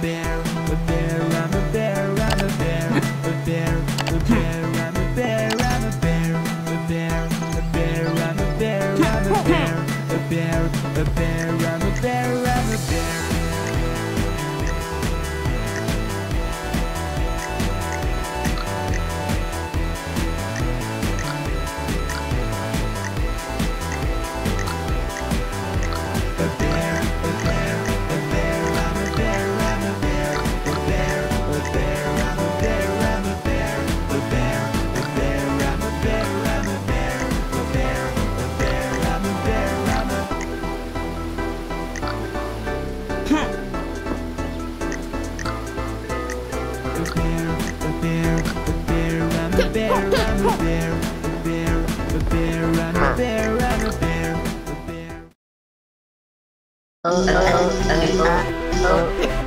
bear, a bear, I'm a bear. oh, oh, oh, oh, oh.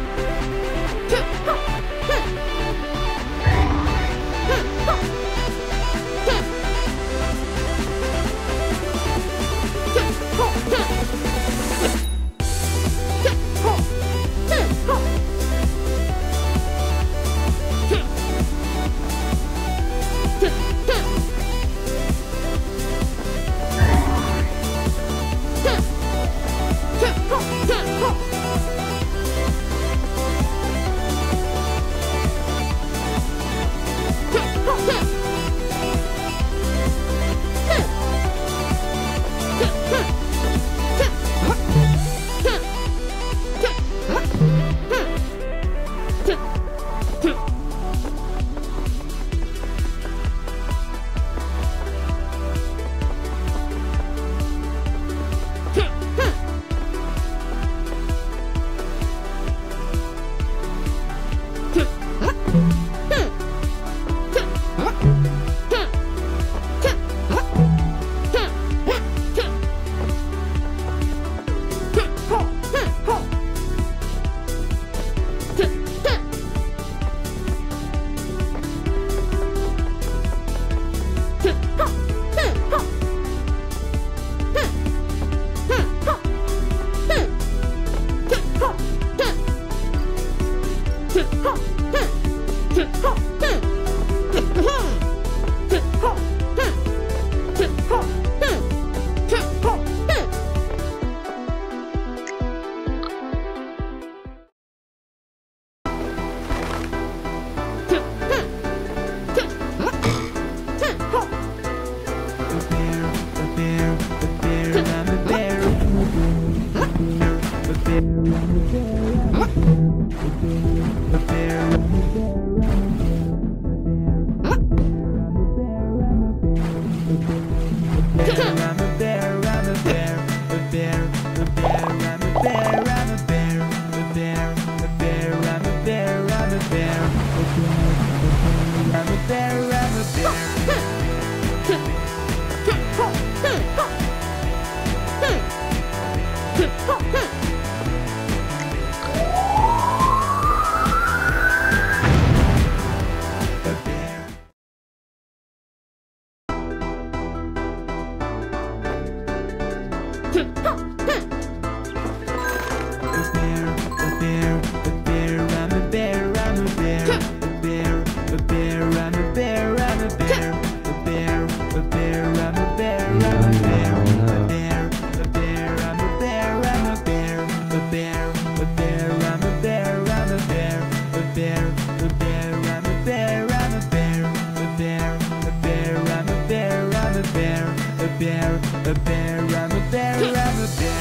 上 bear, a bear, I'm a bear, I'm a bear.